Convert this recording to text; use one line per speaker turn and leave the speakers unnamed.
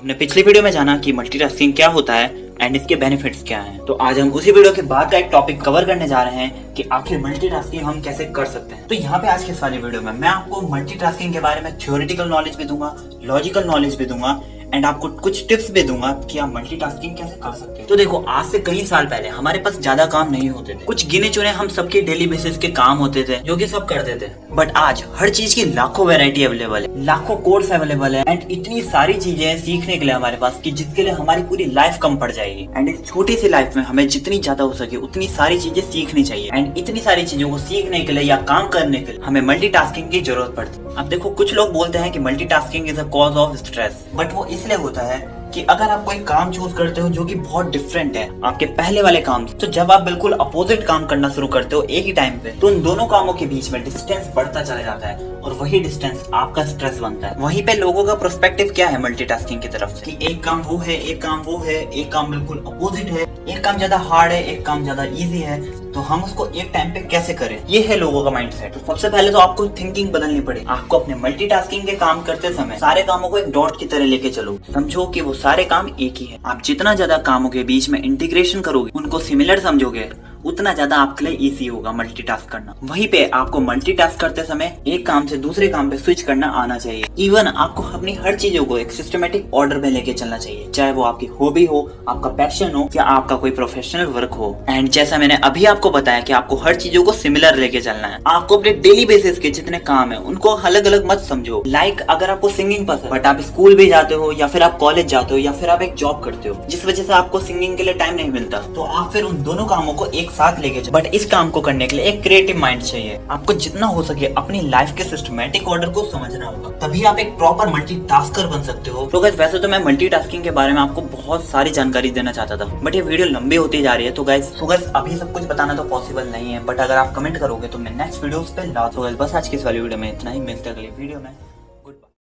हमने पिछले वीडियो में जाना कि मल्टीटास्किंग क्या होता है एंड इसके बेनिफिट्स क्या हैं। तो आज हम उसी वीडियो के बाद का एक टॉपिक कवर करने जा रहे हैं कि आखिर मल्टीटास्किंग हम कैसे कर सकते हैं। तो यहाँ पे आज के वाली वीडियो में मैं आपको मल्टीटास्किंग के बारे में थ्योरेटिकल नॉलेज भी दूँगा लॉजिकल नॉलेज भी दूँगा एंड आपको कुछ टिप्स भी दूँगा कि आप मल्टीटास्किंग कैसे कर सकते हैं। तो देखो, आज से कई साल पहले हमारे पास ज़्यादा काम नहीं होते थे। कुछ गिने चुने हम सबके डेली बेसिस के काम होते थे, जो कि सब करते थे। बट आज हर चीज़ की लाखों वेरायटी अवेलेबल है, लाखों कोर्स अवेलेबल है एंड इतनी सारी चीज़ें सीखने के लिए हमारे पास की जिसके लिए हमारी पूरी लाइफ कम पड़ जाएगी। एंड इस छोटी सी लाइफ में हमें जितनी ज़्यादा हो सके, उतनी सारी चीज़ें सीखनी चाहिए। एंड इतनी सारी चीज़ों को सीखने के लिए या काम करने के लिए हमें मल्टीटास्किंग की ज़रूरत पड़ती। है अब देखो, कुछ लोग बोलते हैं कि multitasking is a cause of stress but वो इसलिए होता है कि अगर आप कोई काम चूज़ करते हो जो कि बहुत डिफरेंट है, आपके पहले वाले काम तो जब आप बिल्कुल अपोजिट काम करना शुरू करते हो एक ही टाइम पे तो उन दोनों कामों के बीच में डिस्टेंस बढ़ता चला जाता है और वही डिस्टेंस आपका स्ट्रेस बनता है। वहीं पे लोगों का प्रोस्पेक्टिव क्या है मल्टीटास्किंग की तरफ़ से? कि एक काम वो है, एक काम वो है, एक काम बिल्कुल अपोजिट है, एक काम ज़्यादा हार्ड है, एक काम ज़्यादा इजी है तो हम उसको एक टाइम पे कैसे करें? ये है लोगों का माइंड सेट तो सबसे पहले तो आपको थिंकिंग बदलनी पड़ेगी आपको अपने मल्टीटास्किंग के काम करते समय सारे कामों को एक डॉट की तरह लेके चलो। समझो कि वो सारे काम एक ही है। आप जितना ज़्यादा कामों के बीच में इंटीग्रेशन करोगे, उनको सिमिलर समझोगे उतना ज़्यादा आपके लिए इजी होगा मल्टीटास्क करना। वहीं पे आपको मल्टीटास्क करते समय एक काम से दूसरे काम पे स्विच करना आना चाहिए। इवन आपको अपनी हर चीज़ों को एक सिस्टमेटिक ऑर्डर में लेके चलना चाहिए। चाहे वो आपकी हॉबी हो आपका पैशन हो या आपका कोई प्रोफेशनल वर्क हो। एंड जैसा मैंने अभी आपको बताया कि आपको हर चीज़ों को सिमिलर लेके चलना है। आपको अपने डेली बेसिस के जितने काम है उनको अलग अलग मत समझो। लाइक like, अगर आपको सिंगिंग पसंद बट आप स्कूल भी जाते हो या फिर आप कॉलेज जाते हो या फिर आप एक जॉब करते हो जिस वजह से आपको सिंगिंग के लिए टाइम नहीं मिलता तो आप फिर उन दोनों कामों को एक साथ लेके चलो बट इस काम को करने के लिए एक क्रिएटिव माइंड चाहिए। आपको जितना हो सके अपनी लाइफ के सिस्टमेटिक ऑर्डर को समझना होगा। तभी आप एक प्रॉपर मल्टीटास्कर बन सकते हो। तो वैसे तो मैं मल्टीटास्किंग के बारे में आपको बहुत सारी जानकारी देना चाहता था। बट ये वीडियो लंबी होती जा रही है। तो गाइस तो अभी सब कुछ बताना तो पॉसिबल नहीं है। बट अगर आप कमेंट करोगे तो मैं नेक्स्ट वीडियो पे ला तो बस आज की इस वाली वीडियो में इतना ही। मिलते अगली वीडियो में।